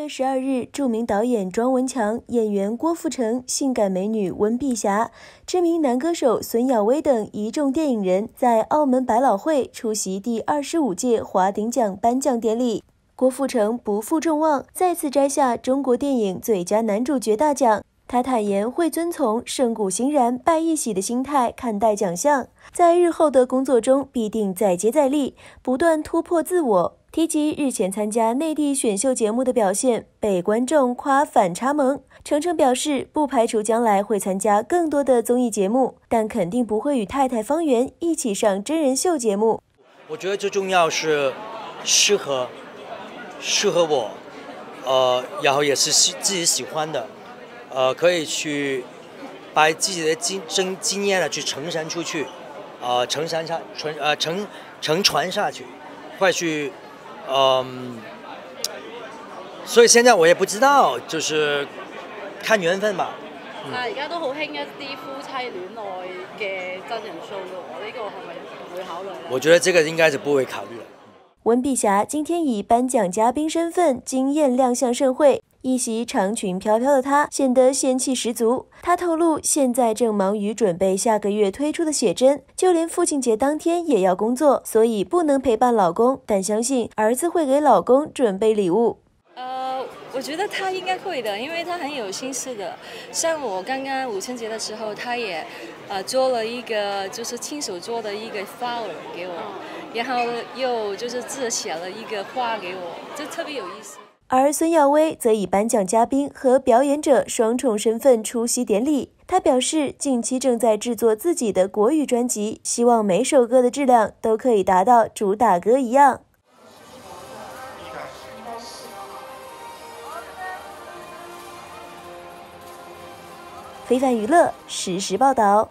月十二日，著名导演庄文强、演员郭富城、性感美女温碧霞、知名男歌手孙耀威等一众电影人在澳门百老汇出席第二十五届华鼎奖颁奖典礼。郭富城不负众望，再次摘下中国电影最佳男主角大奖。他坦言会遵从胜古欣然败亦喜的心态看待奖项，在日后的工作中必定再接再厉，不断突破自我。提及日前参加内地选秀节目的表现，被观众夸反差萌。程程表示，不排除将来会参加更多的综艺节目，但肯定不会与太太方圆一起上真人秀节目。我觉得最重要是适合适合我，呃，然后也是自己喜欢的。呃，可以去把自己的经经经验呢去承传出去，呃，承传下传呃承承传下去，快去，嗯，所以现在我也不知道，就是看缘分吧。啊，而家都好兴一啲夫妻恋爱嘅真人 show 咯，呢个系咪唔會考虑咧？我觉得这个应该是不会考虑了。温碧霞今天以颁奖嘉宾身份惊艳亮相盛會。一袭长裙飘飘的她显得仙气十足。她透露，现在正忙于准备下个月推出的写真，就连父亲节当天也要工作，所以不能陪伴老公。但相信儿子会给老公准备礼物。呃，我觉得他应该会的，因为他很有心思的。像我刚刚母亲节的时候，他也呃做了一个就是亲手做的一个 flower 给我，然后又就是字写了一个花给我，就特别有意思。而孙耀威则以颁奖嘉宾和表演者双重身份出席典礼。他表示，近期正在制作自己的国语专辑，希望每首歌的质量都可以达到主打歌一样。非凡娱乐实时报道。